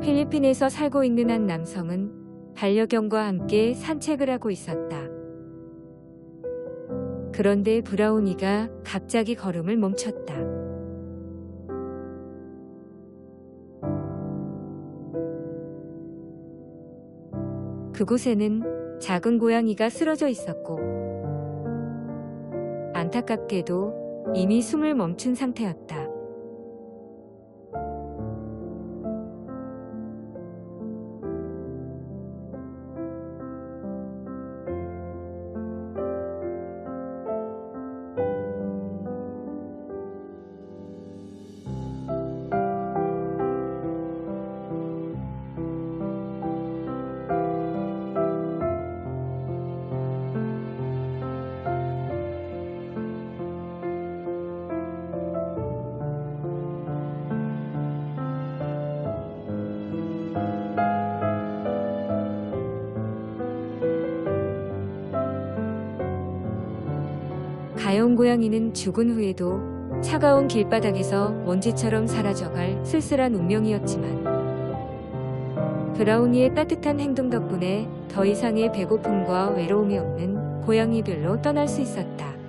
필리핀에서 살고 있는 한 남성은 반려견과 함께 산책을 하고 있었다. 그런데 브라우니가 갑자기 걸음을 멈췄다. 그곳에는 작은 고양이가 쓰러져 있었고, 안타깝게도 이미 숨을 멈춘 상태였다. 가여운 고양이는 죽은 후에도 차가운 길바닥에서 먼지처럼 사라져갈 쓸쓸한 운명이었지만 브라우니의 따뜻한 행동 덕분에 더 이상의 배고픔과 외로움이 없는 고양이들로 떠날 수 있었다.